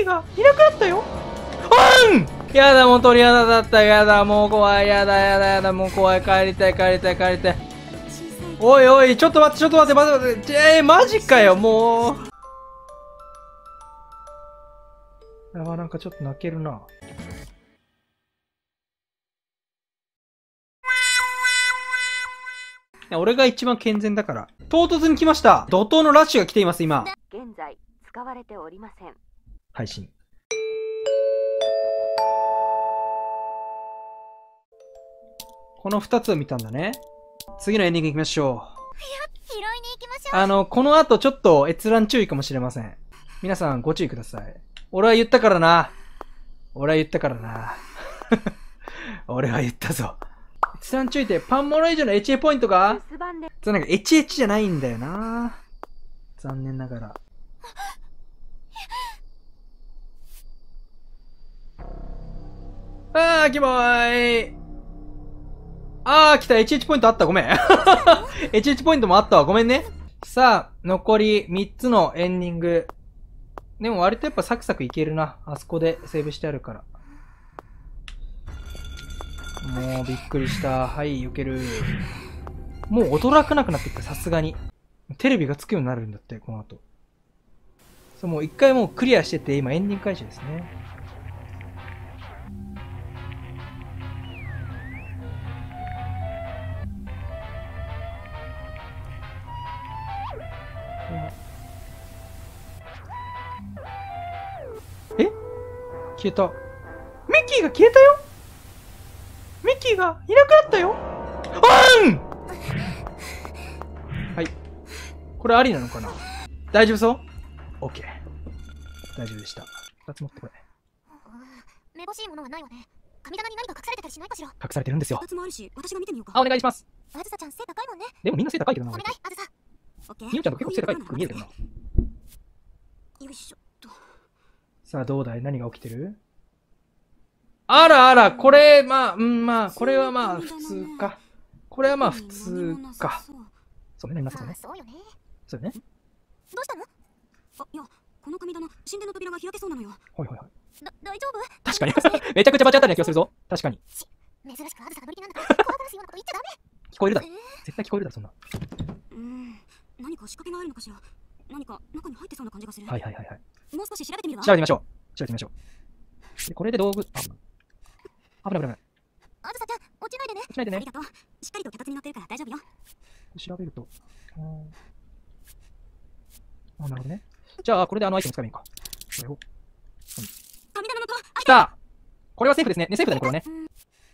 キーがいなくなったよ。うん。やだもう鳥肌だった。やだもう怖い。やだやだやだ。もう怖い。帰りたい帰りたい帰りたい。おいおいちょっと待ってちょっと待って。待って待って。えー、マジかよもう。やばなんかちょっと泣けるな。俺が一番健全だから。唐突に来ました。怒涛のラッシュが来ています今。現在使われておりません配信。この2つを見たんだね。次のエンディング行きましょ拾いに行きましう。あのこの後ちょっと閲覧注意かもしれません。皆さんご注意ください。俺は言ったからな。俺は言ったからな。俺は言ったぞ。閲覧注意ってパンモロ以上の HA ポイントが？そうなんか HH じゃないんだよな。残念ながらあー、キモいあー、来た HH ポイントあったごめん HH ポイントもあったわごめんねさあ、残り3つのエンディング。でも割とやっぱサクサクいけるな。あそこでセーブしてあるから。もうびっくりした。はい、避ける。もう驚かなくなってきた、さすがに。テレビがつくようになるんだって、この後。そう、もう一回もうクリアしてて、今エンディング開始ですね。消えた。ミッキーが消えたよミッキーがいなくなったよあんはい。これありなのかな？大丈夫そう ?OK。大丈夫でした。二つ持ってこれ。めぼしいものはないわね神棚に何か隠されてたりしないかしら隠されてるんですよ二。つもあるし、私が見てみようか。あ、お願いします。あずさちゃん背高いもんねでもみんな背高いけどな。お願いあずさオッケー。みゆちゃんと結構背高いく見えるけどな。よいしょ。さあ、どうだい？何が起きてる？あらあら、これ、まあ、うん、まあ、これはまあ、普通か。これはまあ、普通か。そうね、なさそうね。あそうよねそうね。どうしたの？あ、いや、この神棚、神殿の扉が開けそうなのよ。ほいほいほい。だ大丈夫？確かに。めちゃくちゃバチ当たりな気がするぞ。確かに。珍しくあずさが乗り気なんだから怖がらすようなこと言っちゃダメ 聞こえるだ。絶対聞こえるだろ、そんな。うーん。何か仕掛けがあるのかしら。何か中に入ってそうな感じがする。はいはいはいはい。もう少し調べてみるわ。調べてみましょう。調べてみましょう。でこれで道具、あ、危ない危ない危ない。あずさちゃん落ちないでねしないでねあり。がとう。しっかりと脚立に乗ってるから大丈夫よ。調べると。あなるほどね。じゃあ、これであのアイテム使えばいいか。これを。神棚のドア、来たこれはセーフですね。ね、セーフだね、これはね。うん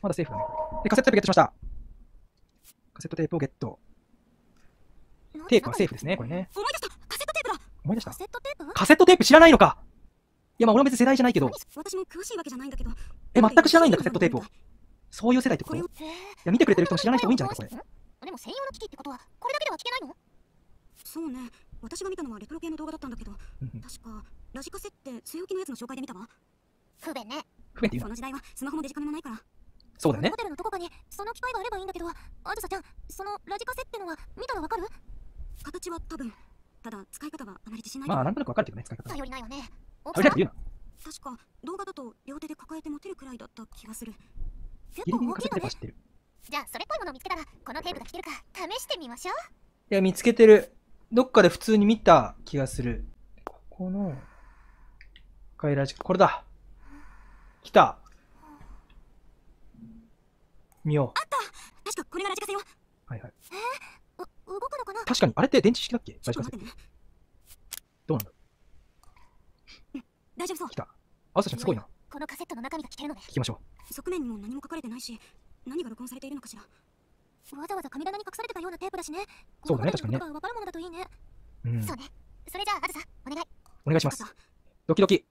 まだセーフだね。で、カセットテープゲットしました。カセットテープをゲット。テープはセーフですね、これね。思い出した思い出した？カセットテープ？カセットテープ知らないのかいや、まあ俺は別に世代じゃないけど、私も詳しいわけじゃないんだけど。え、全く知らないんだ、カセットテープを。そういう世代ってこと？いや、見てくれてる人も知らない人多いんじゃない？か、これ。でも専用の機器ってことはこれだけでは聞けないの？そうね。私が見たのはレトロ系の動画だったんだけど、確か、ラジカセって据え置きのやつの紹介で見たわ。不便ね不便っていうの？この時代はスマホもデジカメもないから。そうだよねホ。テルのどこかにその機械があればいいんだけどあずさちゃんそのラジカセってのは見たらわかる？形は多分。ただ、使い方はあまり自信ない。まあ、なんとなくわかるけどね、使い方。頼りないわね大とりあえず言うな。確か、動画だと両手で抱えて持てるくらいだった気がする。結構大きいのねてる。じゃあそれっぽいものを見つけたらこのテープが聞けるか試してみましょういや、見つけてる。どっかで普通に見た気がする。ここの、赤いラジカ、これだ。来た。見よ確かこれがラジカセよ。う。はいはい。う動くのかな？確かに、あれって電池式だっけ？ちょラジカセっと待ってね。どうなんだ？大丈夫そう来。た。あさちゃんすごいな。このカセットの中身が聞けるのね聞きましょ側面にも何も書かれてないし、何が録音されているのかしら。わざわざ神棚に隠されてたようなテープだしねそうだねこのホテルのことがわかるものだといいねう。うん。そうねそれじゃああずさお願いお願いします。ドキドキ。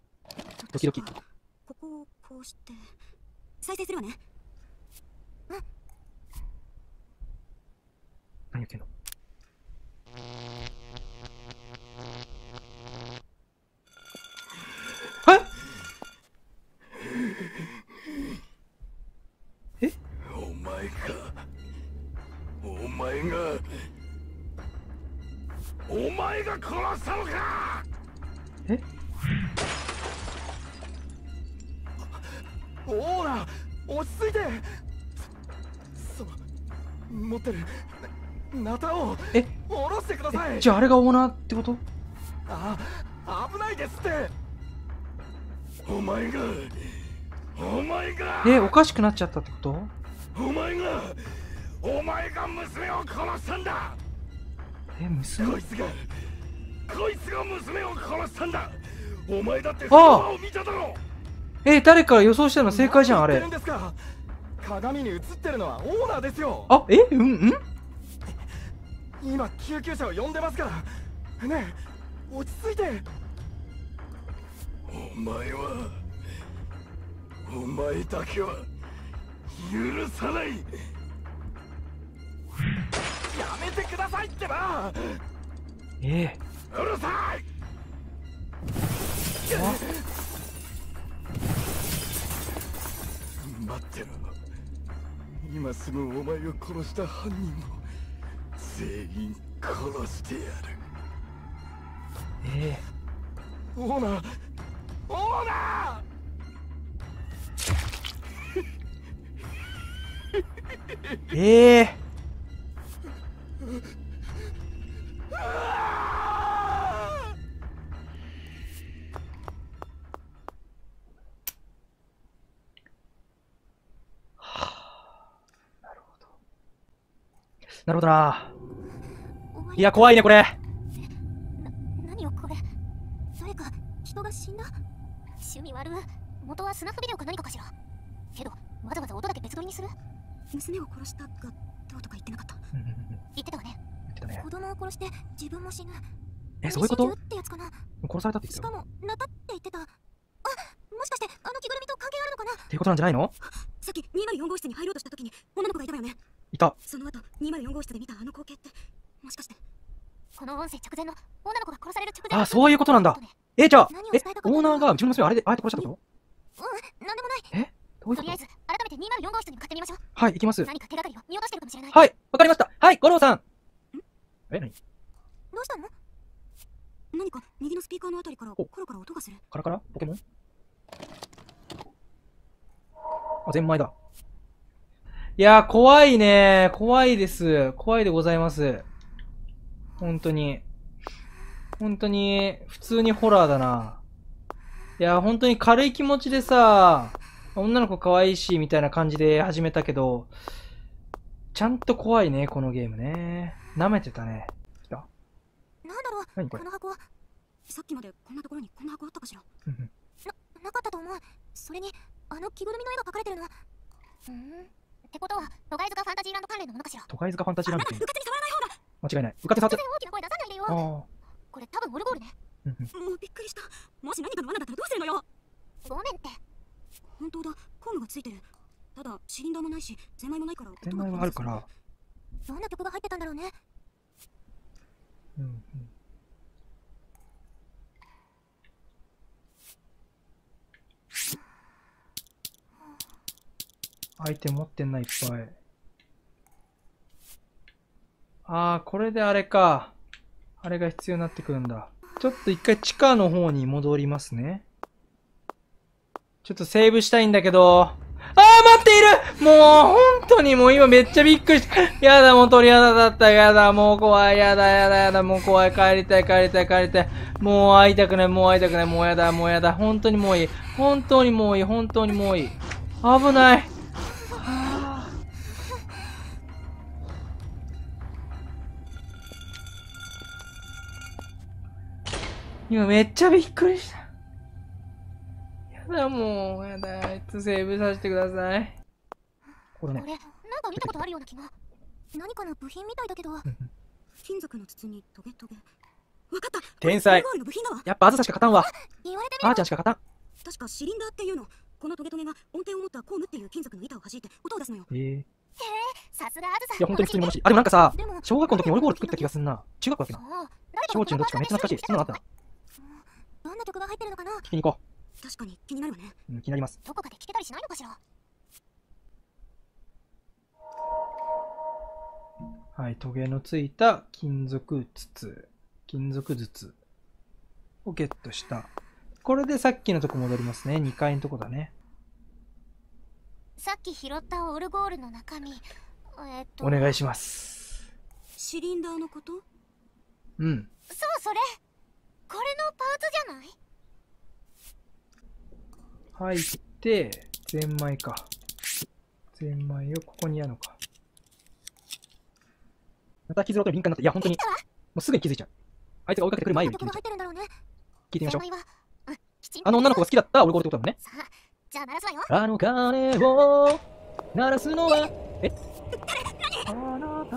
ドキドキここをこうして。再生するわね。何言ってんの？え？お前かお前がお前が殺した。のかえオーナー落ち着いてそ持ってるなナタをえ下ろしてください。じゃああれがオーナーってこと？あ危ないですって。お前がお前が。え、おかしくなっちゃったってこと？お前がお前が娘を殺したんだ。え、娘？こいつがこいつが娘を殺したんだ。お前だってあを見ただろ。え、誰か予想したの正解じゃん、あれ。鏡に映ってるのはオーナーですよ。あ、えうんうん？今救急車を呼んでますから。ねえ落ち着いて。お前はお前だけは許さない。やめてくださいってば。えうるさい。待ってろ。今すぐお前を殺した犯人も全員殺してやる。ええ。オーナー！オーナええ。えーなるほどな。いや、怖いね、これ。な何よこれ。誰か人が死んだ。趣味悪。元はスナフビデオか何かかしら。けどわざわざ音だけ別撮りにする。娘を殺したがどうとか言ってなかった。言ってたわね。子供を殺して自分も死ぬ。え、そういうこと？ってやつかな。殺されたって言っしたかよ。もナタって言ってた。あもしかしてあの着ぐるみと関係あるのかな？っていうことなんじゃないの？さっき204号室に入ろうとした時に女の子がいたわよね。いた。その後204号室で見たあの光景ってもしかしてこの音声直前の女の子が殺される直前あそういうことなんだ。ね。え、じゃあえオーナーがうちの娘をあれで、ああやって殺したこうんなんでもない。とどういうこと？とりあえず改めて204号室に向かってみましょう。はい、行きます。何か手がかりを見落としてるかもしれない。はい、わかりました。はい、五郎さん。え、何？どうしたの？何か右のスピーカーのあたりからお。コロコロ音がする。カラカラ？ポケモン？あ、ゼンマイだ。いやー、怖いね怖いです。怖いでございます。本当に。本当に、普通にホラーだな。いやー、本当に軽い気持ちでさ、女の子可愛いし、みたいな感じで始めたけど、ちゃんと怖いね、このゲームね。舐めてたね。来たなんだろう何これ？この箱は。さっきまでこんなところにこんな箱あったかしら。うんうん。なかったと思う。それにあの着ぐるみの絵が描かれてるのは。うーん？ってことは都会塚ファンタジーランド関連のものかしら。都会塚ファンタジーランドってうかつに触らない方だ間違いない。うかつさつ。突然大きな声出さないでよ。あこれ多分オルゴールね。ーうんうん。もうびっくりした。もし何かの罠だったらどうするのよ。ごめんって。本当だ。工具がついてる。ただシリンダーもないしゼンマイもないから。ゼンマイはあるから。どんな曲が入ってたんだろうね。うんうん。アイテム持ってんな、いっぱい。ああ、これであれか。あれが必要になってくるんだ。ちょっと一回地下の方に戻りますね。ちょっとセーブしたいんだけど。ああ、待っているもう、本当にもう今めっちゃびっくりした。やだ、もう鳥肌だった。やだ、もう怖い。やだ、やだ、やだ、もう怖い。帰りたい、帰りたい、帰りたい。もう会いたくない、もう会いたくない。もうやだ、もうやだ。本当にもういい。本当にもういい。本当にもういい。危ない。今めっちゃびっくりした。やだ、もう、やだ、あいつセーブさせてください。これねこ。れなんか見たことあるような気が何かの部品みたいだけど金属の筒にトゲトゲわかった天才やっぱあずさしか勝たんわ。言われてみあーちゃんしか勝確かシリンダーっていうのこのトゲトゲが音程を持ったコームっていう金属の板を弾いて音を出すのよたん。ええいさすがあずさや、本当に普通に物しい。あ、でもなんかさ、小学校の時にオルゴール作った気がすんな。中学校だっけな。小中どっちかめっちゃ懐かしい。そんなのあったどんな曲が入ってるのかな？聞きに行こ確かに気になるわねう。うん、気になります。どこかで聞けたりしないのかしら？はい、トゲのついた金属筒、金属筒をゲットした。これでさっきのとこ戻りますね。2階のとこだね。さっき拾ったオルゴールの中身えっとお願いします。シリンダーのこと？うん。そうそれのパーツじゃない入って、ゼンマイか。ゼンマイをここにやるのか。また傷の音に敏感になった。いや、本当に、もうすぐに気づいちゃう。あいつが追いかけてくる前に気づいちゃう。どこが入っ。てるんだろうね。聞いてみましょう。あの女の子が好きだったオルゴールってことだもんね。じゃあ鳴らすわよ。あの鐘を鳴らすのは、え？あなた。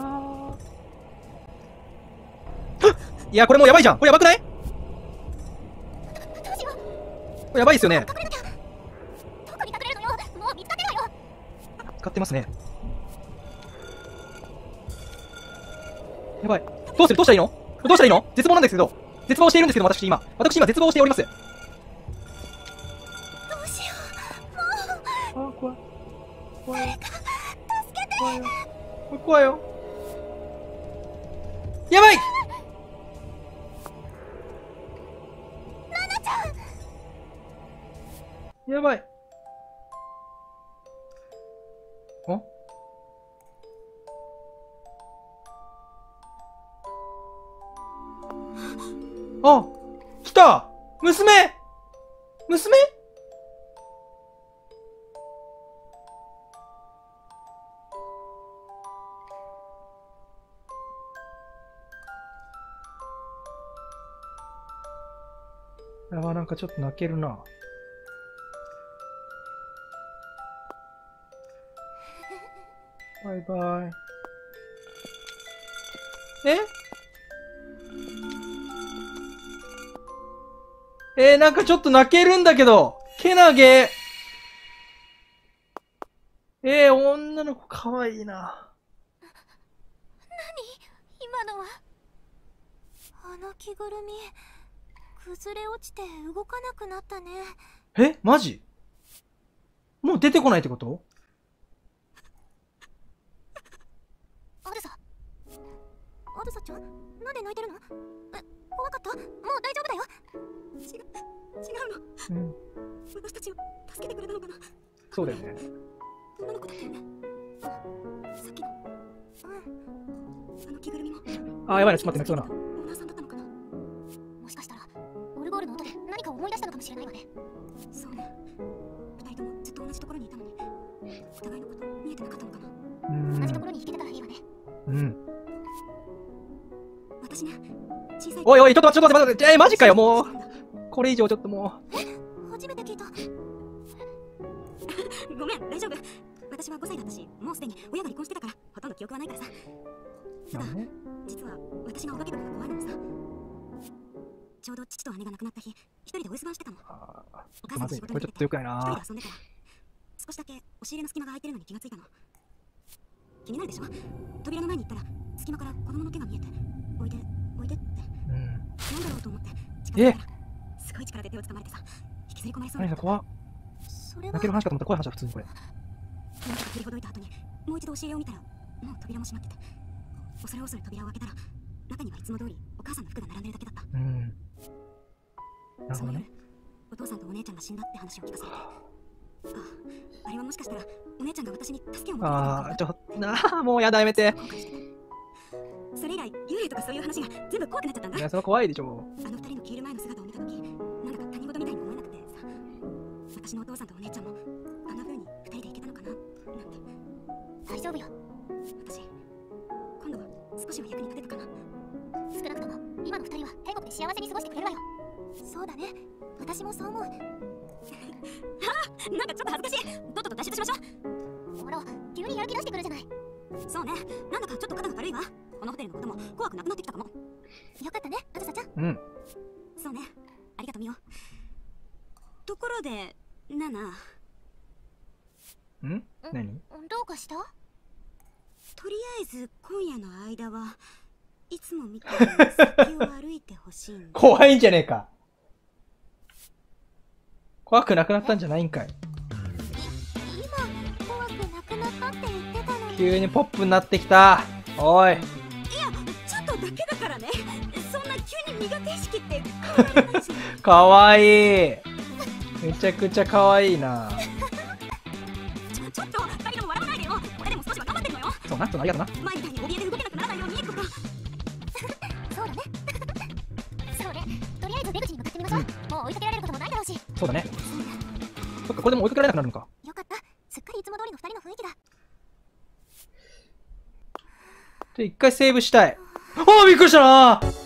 いや、これもうやばいじゃん。これやばくない？こどうしようれやばいですよね。使ってますね。やばい。どうする？どうしたらいいの？どうしたらいいの？絶望なんですけど。絶望しているんですけど、私今。私今絶望しております。どうしよあ、怖い。怖い。助けて怖いよ。怖いよ。やばいやばい。あ来た娘娘？やば、なんかちょっと泣けるな。バイバイ。え？えー、なんかちょっと泣けるんだけど。けなげ。えー、女の子かわいいな。今のは？あの着ぐるみ崩れ落ちて動かなくなったねえマジ？もう出てこないってことアルサアルサちゃんなんで泣いてるのえ怖かったもう大丈夫だよ違う違うのうん。私たちを助けてくれたのかなそうだよね。女の子だったよねさっきのうんあの着ぐるみもあ、やばい、ちょっと待って、泣きそうな。おいおい、ちょっと待って、ちょっと待って、えー、マジかよ、もう。これ以上ちょっとも初めて聞いた。ごめん大丈夫。私は5歳だったしもうすでに親が離婚してたからほとんど記憶はないからさ。う。ただ。実は私がお化けとかが怖いのにさ。ちょうど父と姉が亡くなった日一人でお留守番してたの。お母さんが仕事に出てってと良くない一人でな遊んでた。ら少しだけ押し入れの隙間が空いてるのに気がついたの。気になるでしょ？扉の前に行ったら隙間から子供の手が見えて。おいてうん。なんだろうと思って近づいたらすごい力で手を掴まれてさ引きずり込まれそう何だ、怖っ。それは泣ける話かと思ったら怖い話だ、普通にこれ。なんとか振りほどいた後にもう一度押し入れを見たらもう扉も閉まってて恐る恐る扉を開けたら中にはいつも通りお母さんの服が並んでるだけだったうん。なるほどね。お父さんとお姉ちゃんが死んだって話を聞かされてあああれはもしかしたらお姉ちゃんが私に助けを求めたのあー、かなちょっと、なあ、もうやだ、やめて。それ以来幽霊とかそういう話が全部怖くなっちゃったんだいや、それは怖いでしょ、もあの二人の消える前の姿を見た時なんだか他人事みたいに思えなくてさ。私のお父さんとお姉ちゃんもあんな風に二人で行けたのかななんて。大丈夫よ。私今度は少しは役に立てたかな。少なくとも今の二人は天国で幸せに過ごしてくれるわよ。そうだね。私もそう思う。なんかちょっと恥ずかしい。とっとと脱出しましょほら急にやる気出してくるじゃない。うそうね。なんだかちょっと肩が軽いわこのホテルのことも怖くなくなってきたかもよかったねあずさちゃんう。うん。そうねありがとうみおところでナナん？何？どうかした？とりあえず今夜の間はいつもみたいを歩いてほしい 怖いんじゃねえか。怖くなくなったんじゃないんかい。今怖くなくなったって言ってたのに急にポップになってきた。おい。だけだからねそんな急に苦手意識って変わらないし かわいい。めちゃくちゃかわいいな。ちょちょっとな。ちょっとありがとうな。前みたいに怯えて動けなくならないようにとかそうだね そうねとりあえず出口に向かってみましょう、もう追いかけられることもないだろうしそうだね。そっか、これでも追いかけられなくなるのか。よかったすっかりいつも通りの二人の雰囲気だで、一回セーブしたい。ああ、びっくりしたな。